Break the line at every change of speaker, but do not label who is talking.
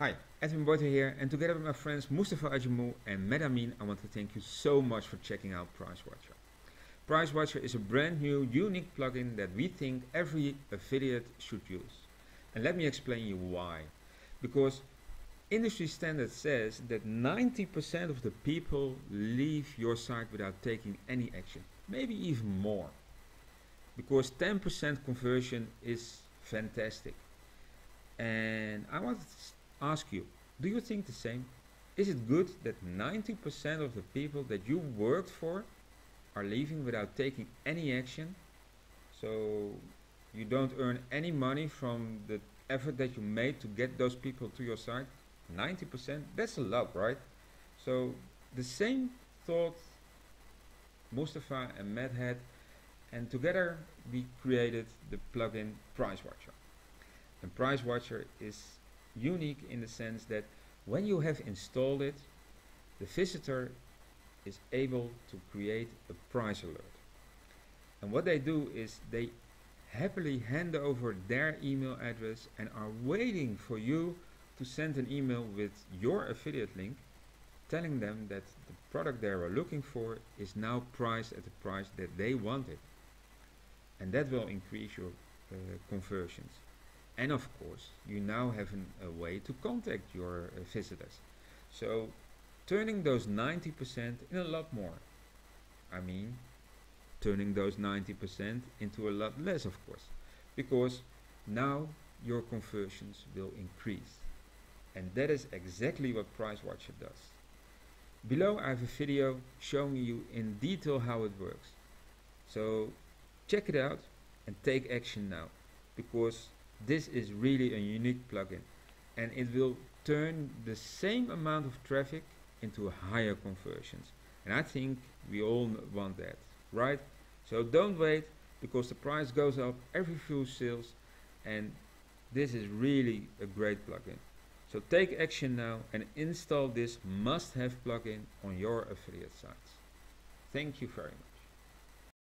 Hi, Edwin Boyter here, and together with my friends Mustafa Ajamou and Medamin, I want to thank you so much for checking out PriceWatcher. PriceWatcher is a brand new, unique plugin that we think every affiliate should use. And let me explain you why. Because industry standard says that 90% of the people leave your site without taking any action, maybe even more. Because 10% conversion is fantastic. And I want to ask you, do you think the same? Is it good that 90% of the people that you worked for are leaving without taking any action? So you don't earn any money from the effort that you made to get those people to your side? 90%? That's a lot, right? So the same thought Mustafa and Matt had and together we created the plugin Price Watcher. And Price Watcher is unique in the sense that when you have installed it, the visitor is able to create a price alert. And what they do is they happily hand over their email address and are waiting for you to send an email with your affiliate link telling them that the product they are looking for is now priced at the price that they wanted. And that will increase your uh, conversions. And of course, you now have an, a way to contact your uh, visitors. So turning those 90% in a lot more. I mean, turning those 90% into a lot less, of course, because now your conversions will increase. And that is exactly what PriceWatcher does. Below I have a video showing you in detail how it works. So check it out and take action now because this is really a unique plugin and it will turn the same amount of traffic into higher conversions. And I think we all want that, right? So don't wait because the price goes up every few sales and this is really a great plugin. So take action now and install this must-have plugin on your affiliate sites. Thank you very much.